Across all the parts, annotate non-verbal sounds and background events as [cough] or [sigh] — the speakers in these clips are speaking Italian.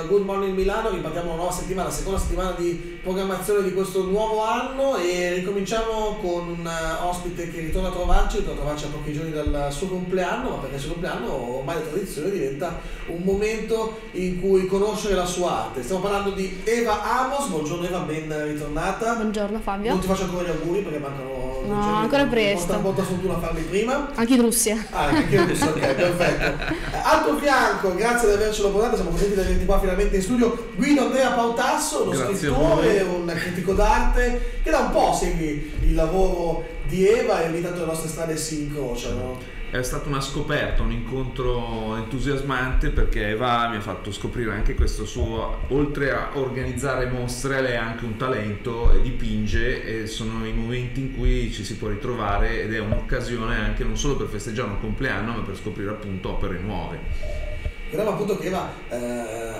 Good Morning Milano, ripartiamo una nuova settimana, la seconda settimana di programmazione di questo nuovo anno e ricominciamo con un eh, ospite che ritorna a trovarci, ritorna a trovarci a pochi giorni dal suo compleanno, ma perché il suo compleanno ormai la tradizione diventa un momento in cui conoscere la sua arte. Stiamo parlando di Eva Amos, buongiorno Eva, ben ritornata. Buongiorno Fabio. Non ti faccio ancora gli auguri perché mancano No, ancora presto. Molta, molta fortuna a farli prima. Anche in Russia. Ah, anche io so, ok, perfetto. [laughs] Al tuo fianco, grazie di avercelo portato, siamo contenti di averti qua finalmente in studio. Guido Andrea Pautasso, uno Grazie scrittore, un critico d'arte, che da un po' segui il lavoro di Eva e ogni tanto le nostre strade si incrociano. È stata una scoperta, un incontro entusiasmante perché Eva mi ha fatto scoprire anche questo suo, oltre a organizzare mostre, lei ha anche un talento e dipinge e sono i momenti in cui ci si può ritrovare ed è un'occasione anche non solo per festeggiare un compleanno ma per scoprire appunto opere nuove. Vediamo appunto che Eva eh,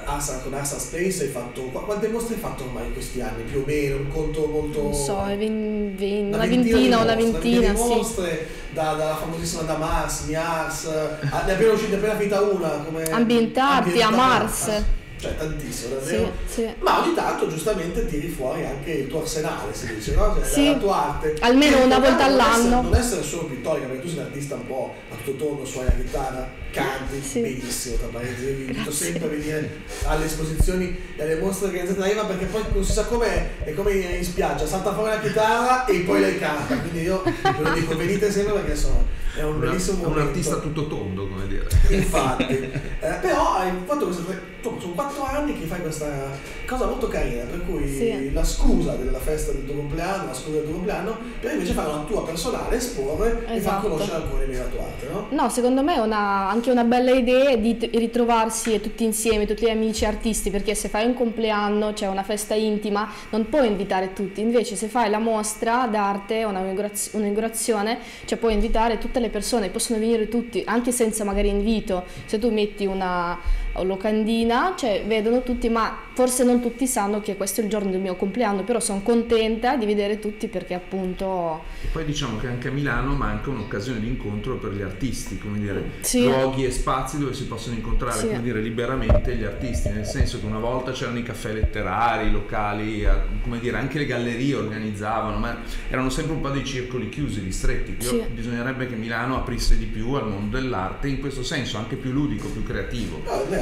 Asa, con Asa Space hai fatto. qu- Quante mostre hai fatto ormai in questi anni? Più o meno, un conto molto. Non so, è ven- ven- Una una ventina di ventina, una mostre, ventina, di sì. mostre, da- dalla famosissima da Mars, Miars, eh, ne è appena uscita, appena finita una come Ambientarti a Mars. Cioè tantissimo, Sì, davvero. sì. Ma ogni tanto giustamente tiri fuori anche il tuo arsenale, si dice, no? Cioè, Sì. la tua arte. Almeno una volta non all'anno. Essere, non essere solo pittorica, perché tu sei un artista un po' a tutto tondo, suoni la chitarra, canti Sì. benissimo, tra parentesi, vi invito Grazie. sempre a venire alle esposizioni e alle mostre organizzate da Eva perché poi non si sa com'è, è come in spiaggia, salta fuori la chitarra e poi lei canta, quindi io ve lo dico, venite sempre perché insomma è un Una- bellissimo un momento. artista tutto tondo, come dire. Infatti, eh, però hai fatto questa, tu, sono quattro anni che fai questa cosa molto carina, per cui Sì. la scusa della festa del tuo compleanno, la scusa del tuo compleanno, per invece fare una tua personale, esporre e far Esatto. conoscere la tua arte, no? No, secondo me è una- anche una bella idea di ritrovarsi tutti insieme, tutti gli amici artisti, perché se fai un compleanno, cioè una festa intima, non puoi invitare tutti. Invece se fai la mostra d'arte, un'inaugurazione, cioè puoi invitare tutte le persone, possono venire tutti, anche senza magari invito. Se tu metti una locandina, cioè vedono tutti, ma forse non tutti sanno che questo è il giorno del mio compleanno, però sono contenta di vedere tutti perché appunto... E poi diciamo che anche a Milano manca un'occasione di incontro per gli artisti, come dire, Sì. luoghi e spazi dove si possono incontrare, Sì. come dire, liberamente gli artisti, nel senso che una volta c'erano i caffè letterari, i locali, eh, come dire, anche le gallerie organizzavano, ma erano sempre un po' dei circoli chiusi, ristretti. Sì. Bisognerebbe che Milano aprisse di più al mondo dell'arte, in questo senso anche più ludico, più creativo. No, Andrea, mm,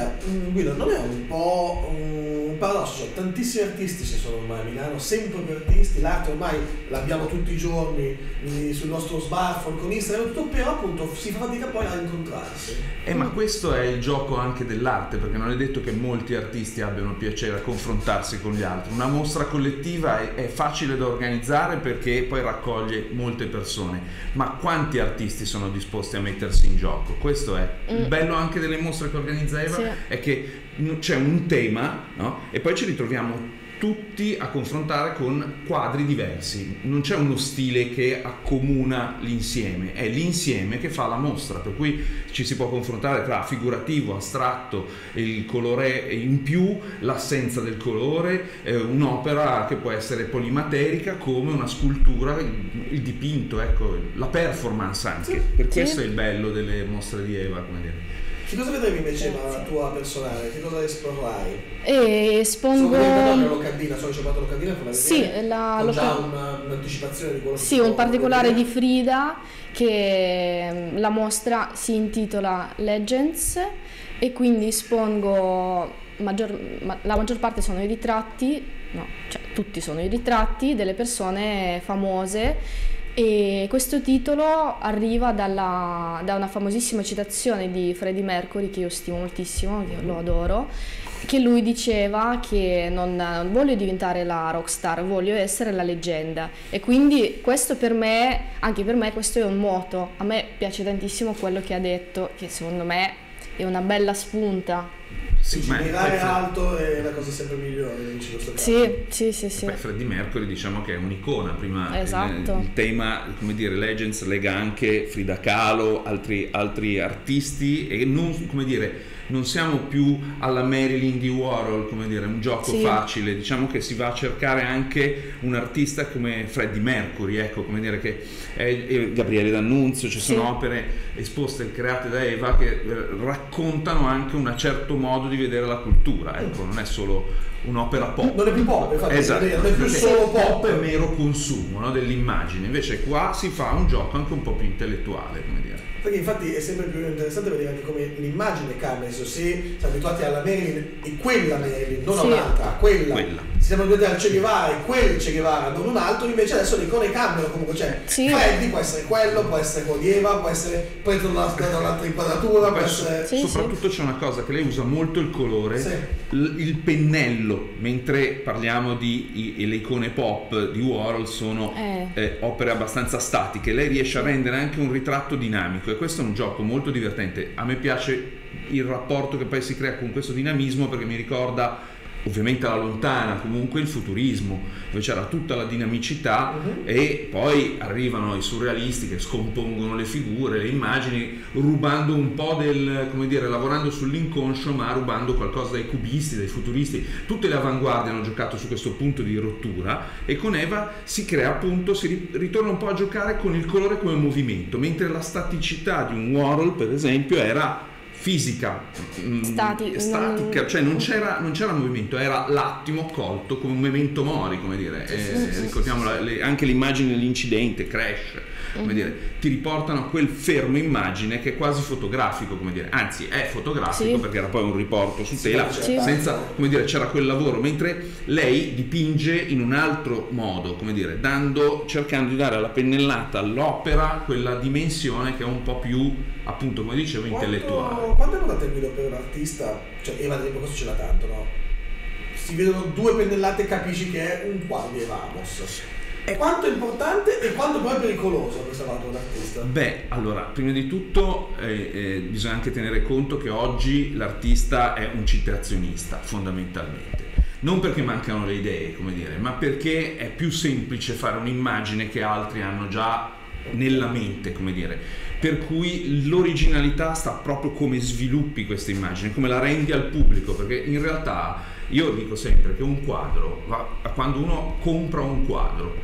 Guido, non è un po' un paradosso, cioè, tantissimi artisti ci sono ormai a Milano, sempre più artisti, l'arte ormai l'abbiamo tutti i giorni eh, sul nostro smartphone, con Instagram, tutto, però appunto si fa fatica poi a incontrarsi. Eh, ma questo è il gioco anche dell'arte, perché non è detto che molti artisti abbiano piacere a confrontarsi con gli altri. Una mostra collettiva è, è facile da organizzare perché poi raccoglie molte persone, ma quanti artisti sono disposti a mettersi in gioco? Questo è il Mm. bello anche delle mostre che organizza Eva, Sì. è che c'è un tema no? e poi ci ritroviamo tutti a confrontare con quadri diversi, non c'è uno stile che accomuna l'insieme, è l'insieme che fa la mostra, per cui ci si può confrontare tra figurativo, astratto, il colore in più, l'assenza del colore, eh, un'opera che può essere polimaterica come una scultura, il, il dipinto, ecco, la performance anche, per questo è il bello delle mostre di Eva, come dire. Che cosa vedremo invece Grazie. la tua personale? Che cosa esplorrai? E Sono espongo... diventata una locandina, so che c'è fatto locandina per la Sì, la con già loca- una- un'anticipazione di quello che Sì, un particolare di. Frida che mm, la mostra si intitola Legends e quindi espongo maggior- ma- la maggior parte sono i ritratti, no, cioè tutti sono i ritratti delle persone famose e questo titolo arriva dalla- da una famosissima citazione di Freddie Mercury che io stimo moltissimo, che lo adoro, che lui diceva che non, non voglio diventare la rockstar, voglio essere la leggenda. E quindi questo per me, anche per me, questo è un moto. A me piace tantissimo quello che ha detto, che secondo me è una bella spunta. Sì, ma- mirare poi- alto è la cosa sempre migliore, questo caso. Sì, sì, sì, sì. Beh, Freddie Mercury diciamo che è un'icona, prima Esatto. il, il tema, come dire, Legends lega anche Frida Kahlo, altri, altri artisti e non, come dire, non siamo più alla Marilyn di Warhol, come dire, un gioco Sì. facile, diciamo che si va a cercare anche un artista come Freddie Mercury, ecco, come dire che è, è Gabriele D'Annunzio, ci sono Sì. opere esposte create da Eva che eh, raccontano anche un certo modo di vedere la cultura, ecco, non è solo un'opera pop. Non è più pop, infatti, Esatto, non è più solo pop è mero consumo no, dell'immagine, invece qua si fa un gioco anche un po' più intellettuale. Perché infatti è sempre più interessante vedere anche come l'immagine cambia, se siamo abituati alla Marilyn e quella Marilyn, non a Sì. un'altra, quella. Quella. Se siamo abituati al Che Guevara e quel Che Guevara, non un altro, invece adesso le icone cambiano comunque, cioè Sì. Freddy può essere quello, può essere quello di Eva, può essere preso da un'altra inquadratura, può essere... Sì, soprattutto c'è una cosa che lei usa molto il colore, Sì. l- il pennello, mentre parliamo di i- le icone pop di Warhol sono Eh. eh, opere abbastanza statiche, lei riesce a rendere anche un ritratto dinamico e questo è un gioco molto divertente. A me piace il rapporto che poi si crea con questo dinamismo perché mi ricorda ovviamente alla lontana, comunque il futurismo, dove c'era tutta la dinamicità Mhm. e poi arrivano i surrealisti che scompongono le figure, le immagini, rubando un po' del, come dire, lavorando sull'inconscio, ma rubando qualcosa dai cubisti, dai futuristi. Tutte le avanguardie hanno giocato su questo punto di rottura e con Eva si crea appunto, si ri- ritorna un po' a giocare con il colore come movimento, mentre la staticità di un Warhol, per esempio, era fisica, mm, Stati- statica, cioè non c'era, non c'era movimento, era l'attimo colto come un memento mori, come dire. Eh, ricordiamo la- le- anche l'immagine dell'incidente, crash, come dire, ti riportano a quel fermo immagine che è quasi fotografico, come dire, anzi è fotografico Sì. perché era poi un riporto su tela, sì. senza, come dire, c'era quel lavoro, mentre lei dipinge in un altro modo, come dire, dando, cercando di dare alla pennellata, all'opera, quella dimensione che è un po' più, appunto, come dicevo, intellettuale. Quanto, quanto è importante il video per un artista? Cioè Eva questo ce l'ha tanto, no? Si vedono due pennellate e capisci che è un quadro di Eva Amos. E quanto è importante e quanto poi è pericoloso questa cosa per un artista? Beh, allora, prima di tutto eh, eh, bisogna anche tenere conto che oggi l'artista è un citazionista, fondamentalmente. Non perché mancano le idee, come dire, ma perché è più semplice fare un'immagine che altri hanno già nella mente, come dire. Per cui l'originalità sta proprio come sviluppi questa immagine, come la rendi al pubblico, perché in realtà io dico sempre che un quadro, quando uno compra un quadro,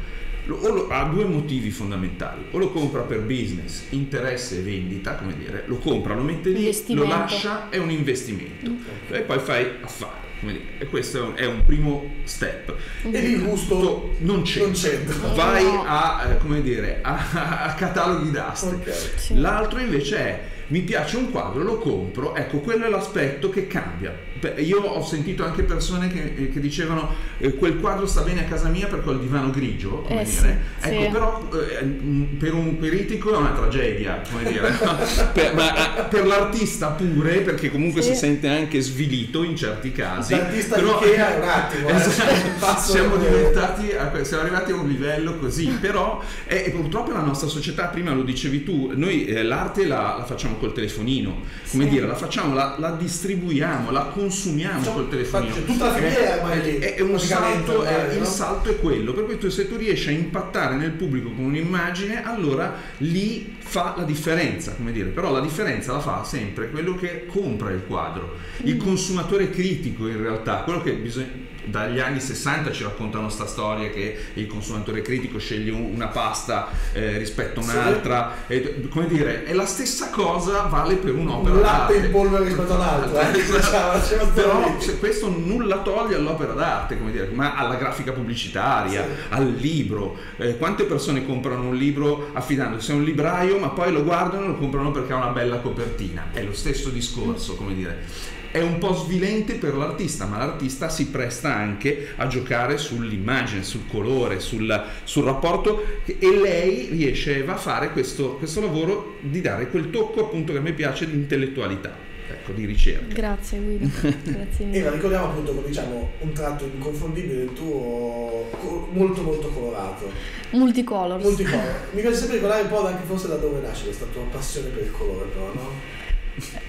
lo- o lo- ha due motivi fondamentali, o lo compra per business, interesse e vendita, come dire, lo compra, lo mette lì, lo lascia, è un investimento, e poi fai affare, come dire, e questo è un, è un primo step. E lì il gusto Non c'entra. Vai No. a, eh, come dire, a, a cataloghi d'asta. Ok. Sì. L'altro invece è mi piace un quadro, lo compro, ecco quello è l'aspetto che cambia. Io ho sentito anche persone che, eh, che dicevano eh, quel quadro sta bene a casa mia perché ho il divano grigio, come Eh, dire. sì, ecco, sì. però eh, mh, per un critico è una tragedia, come dire. [laughs] per, ma eh, per l'artista pure, perché comunque Sì. si sente anche svilito in certi casi. L'artista però- di Ikea è [laughs] un attimo, eh, Esatto. [laughs] siamo diventati a siamo arrivati a un livello così però è, è purtroppo la nostra società prima lo dicevi tu noi eh, l'arte la, la facciamo col telefonino. Come Sì. dire la facciamo la, la distribuiamo la consumiamo Facciamo- col telefonino. c'è tutta la filiera È- lì, è, è un salto è- il salto è quello. Per cui tu, se tu riesci a impattare nel pubblico con un'immagine allora lì fa la differenza come dire. Però la differenza la fa sempre quello che compra il quadro. Il consumatore critico in realtà. Quello che bisogna dagli anni 60 ci raccontano sta storia che il consumatore critico sceglie un- una pasta eh, rispetto a Sì. un'altra e, come dire è la stessa cosa vale per un'opera Un latte d'arte. in polvere rispetto all'altro, eh, faceva però questo nulla toglie all'opera d'arte come dire ma alla grafica pubblicitaria Sì. al libro Eh, quante persone comprano un libro affidandosi a un libraio ma poi lo guardano e lo comprano perché ha una bella copertina. È lo stesso discorso come dire è un po' svilente per l'artista, ma l'artista si presta anche a giocare sull'immagine, sul colore, sul, sul rapporto e lei riesce a fare questo, questo lavoro di dare quel tocco appunto che a me piace di intellettualità, ecco, di ricerca. Grazie Guido, [laughs] grazie Eva, mille. ricordiamo appunto come diciamo un tratto inconfondibile del tuo co- molto molto colorato. Multicolors. Multicolore. Mi piace sempre ricordare un po' anche forse da dove nasce questa tua passione per il colore, però, no?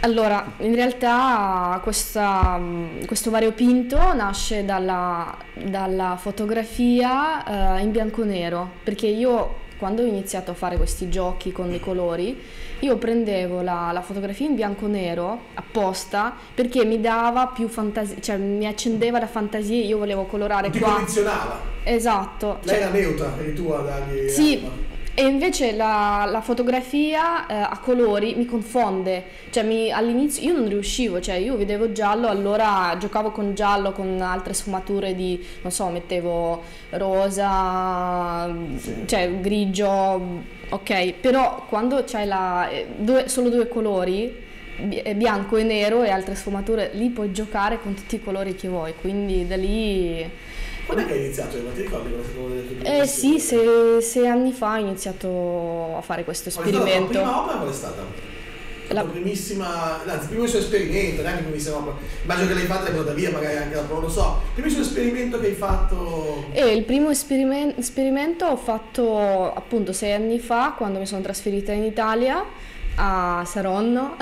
Allora, in realtà questa, questo variopinto nasce dalla, dalla fotografia eh, in bianco e nero, perché io quando ho iniziato a fare questi giochi con i colori, io prendevo la, la fotografia in bianco e nero apposta perché mi dava più fantasia, cioè mi accendeva la fantasia, io volevo colorare Ti qua. condizionava. Esatto. Lei cioè- era neutra, eri tu a dargli... sì, e invece la, la fotografia eh, a colori mi confonde, cioè mi- all'inizio io non riuscivo, cioè io vedevo giallo, allora giocavo con giallo, con altre sfumature di, non so, mettevo rosa, cioè grigio, ok, però quando c'hai la, eh, due- solo due colori, eh, bianco e nero e altre sfumature, lì puoi giocare con tutti i colori che vuoi, quindi da lì... Quando è che hai iniziato? Ma ti ricordi cosa avevo detto? Eh sì, sei, sei anni fa ho iniziato a fare questo è stata la esperimento. prima opera qual è stata? La primissima, anzi, il primissimo esperimento, neanche primissima opera. Immagino che l'hai fatta e buttata via, magari anche la non lo so. Il primissimo esperimento che hai fatto... E il primo esperimen- esperimento ho fatto appunto sei anni fa quando mi sono trasferita in Italia a Saronno.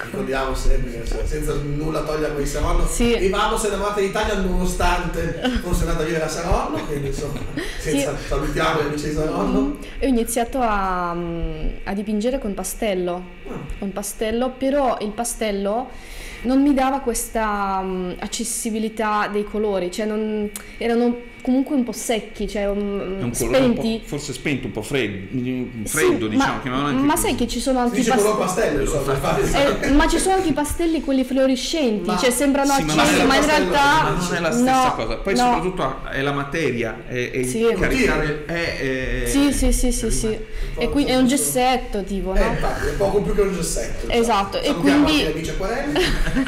Ricordiamo sempre che senza nulla togliere a quei Saronno. Sì. E Vamo se andata in Italia nonostante [laughs] fosse andata a vivere a Saronno, quindi insomma, senza, salutiamo gli amici di Saronno. E ho iniziato a, a dipingere con pastello, Ah. con pastello, però il pastello non mi dava questa mm, accessibilità dei colori, cioè non- erano comunque un po' secchi, cioè È un colore un spenti. forse spento, un po' freddo, Sì, freddo diciamo, ma, ma sai che ci sono anche i pastelli. insomma, infatti. Eh, ma ci sono anche i pastelli quelli fluorescenti, Ma- cioè sembrano Sì, ma accesi, è ma in realtà Ma non è la stessa no, cosa. Poi no. soprattutto è la materia, è, è Sì. caricare... È, è- Sì, sì, sì, sì, sì. E quindi è un gessetto tipo, Eh, no? infatti, è poco più che un gessetto. Esatto, e quindi-. [laughs]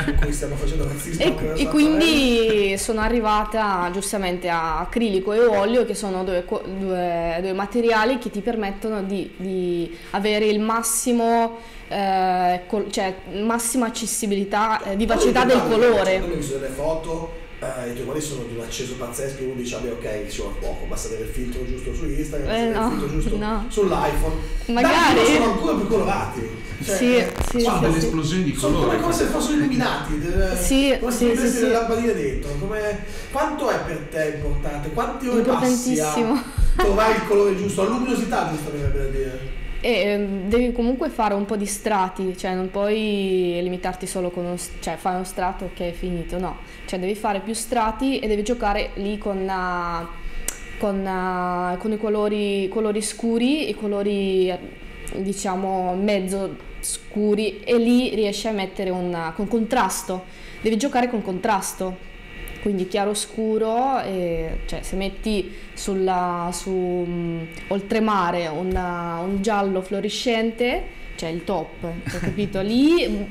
E, quindi sono arrivata giustamente a acrilico e olio, che sono due, due- due materiali che ti permettono di, di avere il massimo, eh, col- cioè massima accessibilità, eh, vivacità del colore. Ho visto delle foto, eh, i tuoi quali sono di un acceso pazzesco, uno dice, vabbè ok, ci vuole poco, basta avere il filtro giusto su Instagram, basta Eh, avere no, il filtro giusto no. sull'iPhone. Magari. Dai, sono ancora più colorati. Cioè, Sì, eh, sì, Sono sì, delle sì. esplosioni di Sono come, colore. come se fossero illuminati, del- Sì, come se sì, avessi sì, sì. lampadine dentro. Come, quanto è per te importante? Quanti ore passi a trovare il colore giusto, la luminosità giusta da dire. E ehm, devi comunque fare un po' di strati, cioè non puoi limitarti solo con uno, cioè fai uno strato ok è finito, no, cioè devi fare più strati e devi giocare lì con, ah, con, ah, con i colori, colori scuri e colori diciamo mezzo scuri e lì riesci a mettere un con contrasto, devi giocare con contrasto. Quindi chiaro scuro, e, cioè se metti sulla, su mm, oltremare una- un giallo fluorescente, cioè il top, capito? [laughs] Lì mm,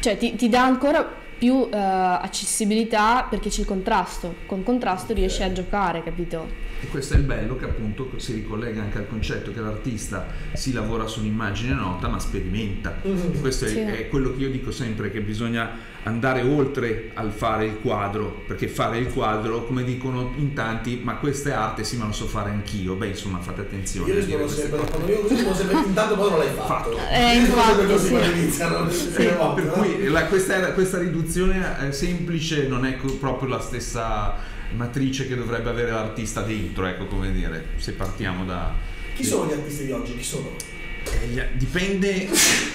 cioè, ti, ti dà ancora più eh, accessibilità perché c'è il contrasto, con contrasto riesci a giocare, capito? E questo è il bello che appunto si ricollega anche al concetto che l'artista si lavora su un'immagine nota ma sperimenta. Mhm. Questo è, Sì. è quello che io dico sempre che bisogna andare oltre al fare il quadro, perché fare il quadro, come dicono in tanti, ma questa è arte, sì ma lo so fare anch'io. Beh insomma fate attenzione Io rispondo sempre, cose. quando io rispondo sempre intanto poi non l'hai fatto. Eh, rispondo sempre infatti, sì. iniziano volte, Per cui la- questa, era- questa riduzione eh, semplice non è proprio la stessa matrice che dovrebbe avere l'artista dentro, ecco come dire, se partiamo da... Chi sono gli artisti di oggi? Chi sono? Eh, Dipende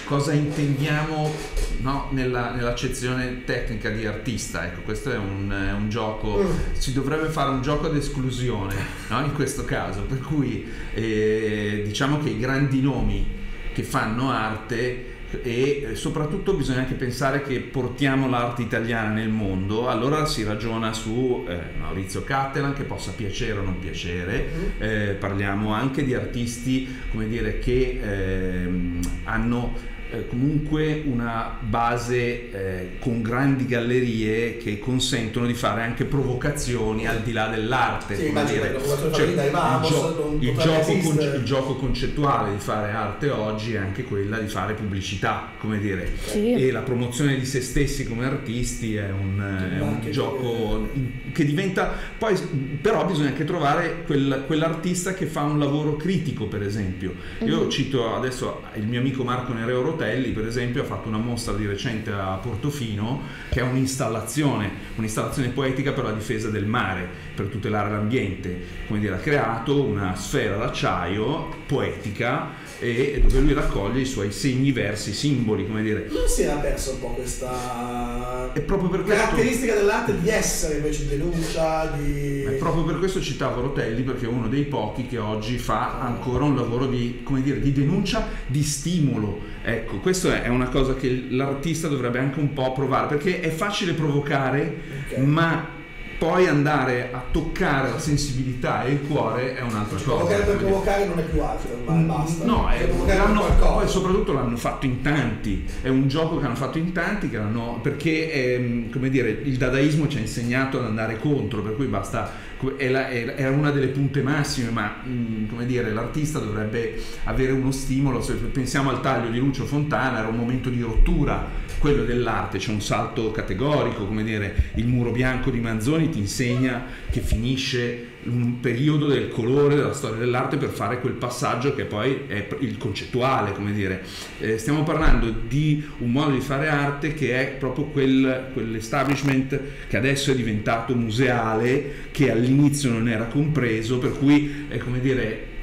cosa intendiamo no, nella- nell'accezione tecnica di artista. Ecco, questo è un, è un gioco. Mm. Si dovrebbe fare un gioco ad esclusione no, in questo caso. Per cui eh, diciamo che i grandi nomi che fanno arte e eh, soprattutto bisogna anche pensare che portiamo l'arte italiana nel mondo, allora si ragiona su eh, Maurizio Cattelan che possa piacere o non piacere, eh, parliamo anche di artisti come dire, che ehm, hanno eh, comunque una base eh, con grandi gallerie che consentono di fare anche provocazioni al di là dell'arte. Sì, dire. che Cioè, il, Vamos gio- il gioco conce- il gioco concettuale di fare arte oggi è anche quella di fare pubblicità, come dire. Sì. E la promozione di se stessi come artisti è un, è un gioco che diventa. Poi, però, bisogna anche trovare quel- quell'artista che fa un lavoro critico, per esempio. Io cito adesso il mio amico Marco Nereo Rotelli, per esempio, ha fatto una mostra di recente a Portofino che è un'installazione, un'installazione poetica per la difesa del mare, per tutelare l'ambiente. Come dire, ha creato una sfera d'acciaio poetica e dove lui raccoglie i suoi segni, versi, simboli, come dire. Non si era persa un po' questa È proprio per questo caratteristica dell'arte di essere invece denuncia, di... È proprio per questo citavo Rotelli perché è uno dei pochi che oggi fa ancora un lavoro di, come dire, di denuncia, di stimolo. Ecco, questa è una cosa che l'artista dovrebbe anche un po' provare perché è facile provocare, Ok. ma poi andare a toccare la sensibilità e il cuore è un'altra cosa. Provocare per provocare non è più altro, ormai Mm, basta. No, Cioè, è, l'hanno- poi soprattutto l'hanno fatto in tanti, è un gioco che hanno fatto in tanti, che hanno- perché ehm, come dire, il dadaismo ci ha insegnato ad andare contro, per cui basta, è la- è- era una delle punte massime, ma mm, come dire, l'artista dovrebbe avere uno stimolo, se pensiamo al taglio di Lucio Fontana, era un momento di rottura, quello dell'arte, c'è un salto categorico, come dire, il muro bianco di Manzoni ti insegna che finisce un periodo del colore della storia dell'arte per fare quel passaggio che poi è il concettuale, come dire. Eh, stiamo parlando di un modo di fare arte che è proprio quel, quell'establishment che adesso è diventato museale, che all'inizio non era compreso, per cui è come dire.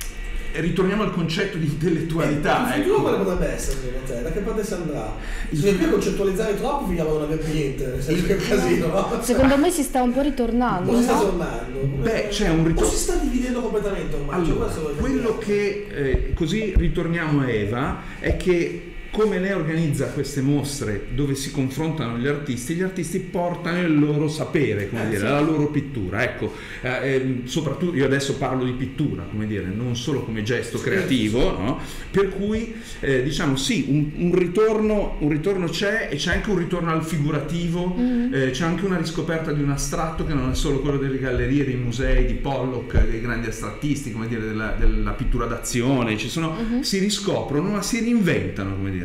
Ritorniamo al concetto di intellettualità. il futuro ecco. quale potrebbe essere secondo te? Da che parte si andrà? Se qui a concettualizzare troppo finiamo a non aver più niente, nel senso che è un casino, no? Secondo me si sta un po' ritornando, O si sta tornando? Beh, c'è un ritorno- O si sta dividendo completamente ormai? Allora, quello che eh, così ritorniamo a Eva è che come lei organizza queste mostre dove si confrontano gli artisti, gli artisti portano il loro sapere, come Eh, dire, sì. la loro pittura. Ecco, eh, ehm, soprattutto io adesso parlo di pittura, come dire, non solo come gesto creativo, no? per cui eh, diciamo sì, un, un ritorno, un ritorno c'è e c'è anche un ritorno al figurativo, eh, c'è anche una riscoperta di un astratto che non è solo quello delle gallerie, dei musei, di Pollock, dei grandi astrattisti, come dire, della, della pittura d'azione, ci sono, si riscoprono ma si reinventano, come dire.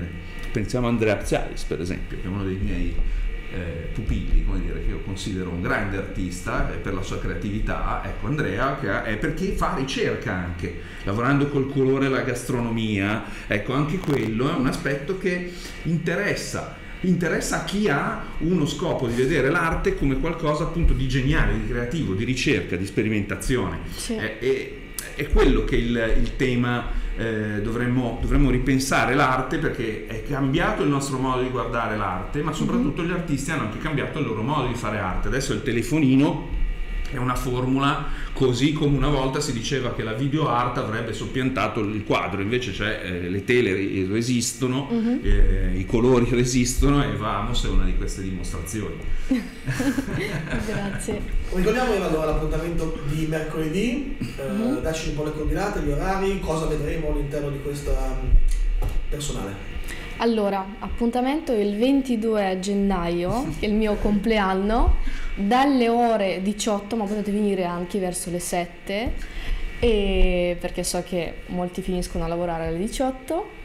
Pensiamo a Andrea Arzialis, per esempio, che è uno dei miei eh, pupilli, come dire, che io considero un grande artista eh, per la sua creatività, ecco Andrea, che ha- è perché fa ricerca anche, lavorando col colore e la gastronomia, ecco anche quello è un aspetto che interessa interessa a chi ha uno scopo di vedere l'arte come qualcosa appunto di geniale, di creativo, di ricerca, di sperimentazione. Sì. È, è- è quello che il, il tema eh, dovremmo, dovremmo ripensare l'arte perché è cambiato il nostro modo di guardare l'arte, ma soprattutto gli artisti hanno anche cambiato il loro modo di fare arte. Adesso il telefonino è una formula così come una volta si diceva che la video art avrebbe soppiantato il quadro, invece c'è, eh, le tele re- resistono, eh, i colori resistono e Vamos è una di queste dimostrazioni. [laughs] Grazie. Ricordiamo Eva, allora l'appuntamento di mercoledì, eh, Mhm. dacci un po' le coordinate, gli orari, cosa vedremo all'interno di questa mm, personale. Allora, appuntamento il 22 gennaio, che è il mio compleanno, dalle ore 18, ma potete venire anche verso le 7, e- perché so che molti finiscono a lavorare alle 18.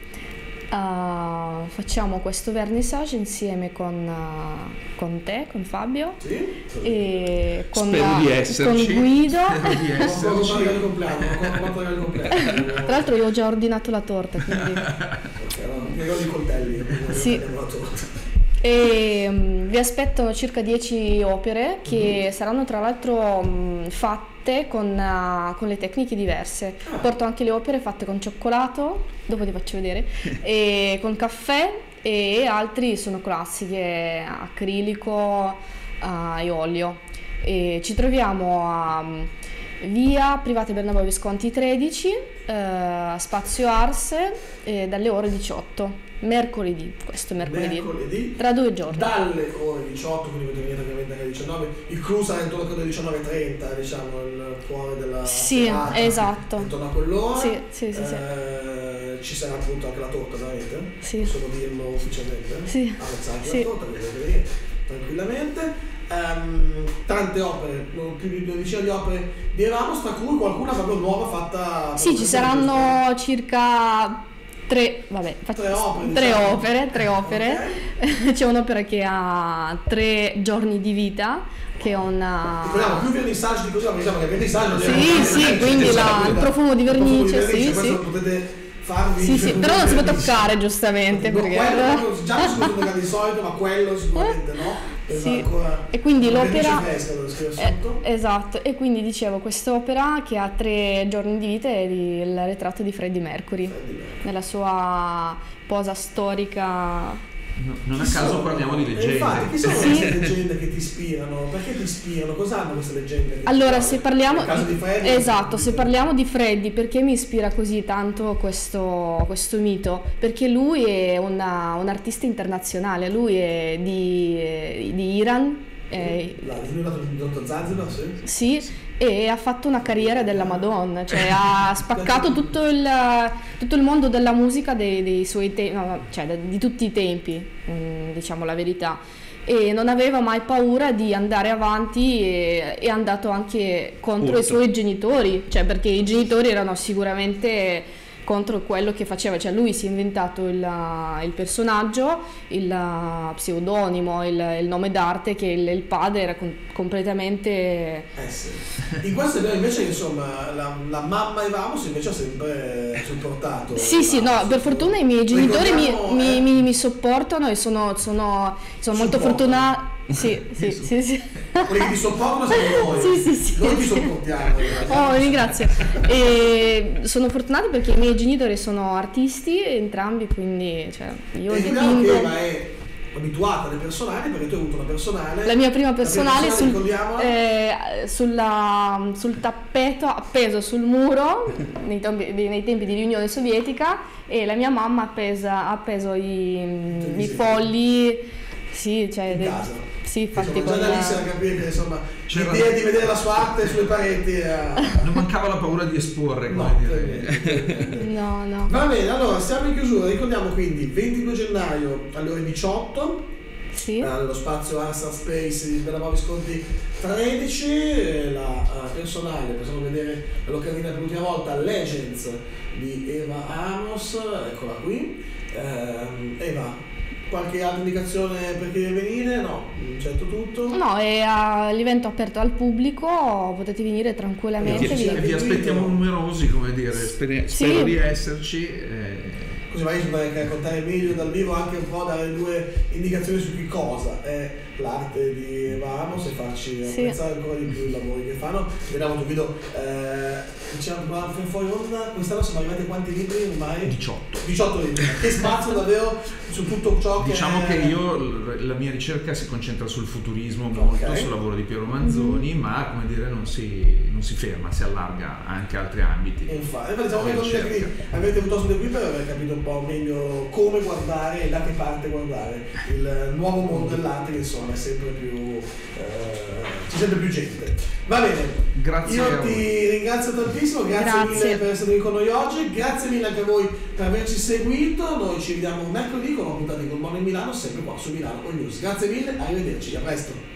Ah, facciamo questo vernissage insieme con, ah, con te, con Fabio Sì? e con, Spero di esserci. con Guido. Spero di [laughs] esserci. Tra l'altro io ho già ordinato la torta, quindi... [laughs] Ok, no, mi ricordo i coltelli. Sì. la torta. E mm, vi aspettano circa 10 opere che saranno tra l'altro mm, fatte con, ah, con le tecniche diverse. Ah. Porto anche le opere fatte con cioccolato, dopo ti faccio vedere, [laughs] e con caffè e altri sono classiche, acrilico ah, e olio. E ci troviamo a mm, via Private Bernabò Visconti 13, eh, Spazio Arse, eh, dalle ore 18. Mercoledì, questo mercoledì. Mercoledì. Tra due giorni. Dalle ore 18, quindi potete venire ovviamente alle 19. Il clou sarà intorno alle 19.30, diciamo, il cuore della Sì, serata, esatto. Intorno a quell'ora. Sì, sì, sì, sì. Eh, ci sarà appunto anche la torta, veramente? Sì. Possiamo dirlo ufficialmente? Sì. Anche Sì. la torta, quindi potete venire tranquillamente. Ehm, tante opere, più di una decina di opere di Erasmus, tra cui qualcuna proprio nuova fatta. Sì, ci saranno circa tre, vabbè, fac- Tre opere, tre diciamo. opere, tre opere. [laughs] C'è un'opera che ha tre giorni di vita, che è una... Ricordiamo più vernissage di così, ma diciamo che è Sì, sì, quindi la- il profumo di vernice, sì, questo sì. lo potete farvi... Sì, sì, [laughs] però non si può toccare giustamente No, perché... quello già non si può toccare di solito, ma quello sicuramente no. perché Sì. va ancora E quindi l'opera- scrive Eh, esatto, e quindi dicevo, quest'opera che ha tre giorni di vita è di- il ritratto di Freddie Mercury, Freddie Mercury. nella sua posa storica. No, non a caso sono? parliamo di Eh, leggende. Infatti, chi sono Sì. queste leggende che ti ispirano? Perché ti ispirano? Cosa hanno queste leggende? Allora, se parliamo Nel caso di Freddy, Esatto, se parliamo di Freddy, perché mi ispira così tanto questo, questo mito? Perché lui è una- un artista internazionale, lui è di, di Iran, eh, La- lui è nato il dottor Zanzibar, sì. Sì, e ha fatto una carriera della Madonna, cioè ha [laughs] spaccato tutto il, tutto il mondo della musica dei, dei suoi tempi, cioè de- di tutti i tempi, mm, diciamo la verità. E non aveva mai paura di andare avanti e è andato anche contro Oltre. i suoi genitori, cioè perché i genitori erano sicuramente contro quello che faceva, cioè lui si è inventato il, il personaggio, il pseudonimo, il, il nome d'arte che il, il padre era com- completamente Eh sì. In questo invece insomma la, la mamma Evamos invece ha sempre supportato. Sì, sì, no, per fortuna i miei genitori mi, Ricordiamo, mi- eh, mi- mi sopportano e sono, sono- sono molto Supportano. Sì, sì, sì, sì. Quelli che ti sopportano siamo [laughs] noi. Sì, sì, sì. Noi ti sopportiamo. Oh, ringrazio. E sono fortunata perché i miei genitori sono artisti entrambi, quindi cioè, io e ricordiamo che. Eva è abituata alle personali perché tu hai avuto una personale. La mia prima La prima personale sul, eh, sulla- sul tappeto appeso sul muro [laughs] nei, tempi- nei tempi di riunione sovietica e la mia mamma appesa- ha appeso i, i fogli. Sì, cioè, in casa. Sì, fatti Insomma, già da lì si era capire che insomma C'era- l'idea di vedere la sua arte sulle pareti era... Non mancava la paura di esporre, come No, dire. No, no. Va bene, allora siamo in chiusura, ricordiamo quindi 22 gennaio alle ore 18 Sì. eh, nello spazio Arsa Space di Bella Visconti 13, eh, la eh, personale, possiamo vedere l'occasione per l'ultima volta, Legends di Eva Amos, eccola qui. Ehm, Eva, qualche altra indicazione per chi deve venire? No, certo tutto. No, è a- l'evento aperto al pubblico, potete venire tranquillamente. Vi- vi aspettiamo numerosi, come dire, spero, Sì. spero di esserci. eh, Così magari si potrebbe raccontare meglio dal vivo anche un po' dare due indicazioni su che cosa è l'arte di Eva Amos e farci Sì. apprezzare ancora di più i lavori che fanno. Vediamo tu video, eh, diciamo fuori onda, quest'anno siamo arrivati a quanti libri ormai? 18. 18 libri, che spazio davvero su tutto ciò che Diciamo che io la mia ricerca si concentra sul futurismo molto, Ok. sul lavoro di Piero Manzoni, ma come dire non si, non si ferma, si allarga anche a altri ambiti. E Infatti, diciamo che avete avuto qui per aver capito un po' meglio come guardare e da che parte guardare il nuovo mondo dell'arte che insomma è sempre più eh, c'è sempre più gente. Va bene, Grazie io ti ringrazio tantissimo, grazie, Grazie. mille per essere qui con noi oggi, grazie mille anche a voi per averci seguito, noi ci vediamo mercoledì con una puntata di Good Morning Milano, sempre qua su Milano All News. Grazie mille, arrivederci, a presto.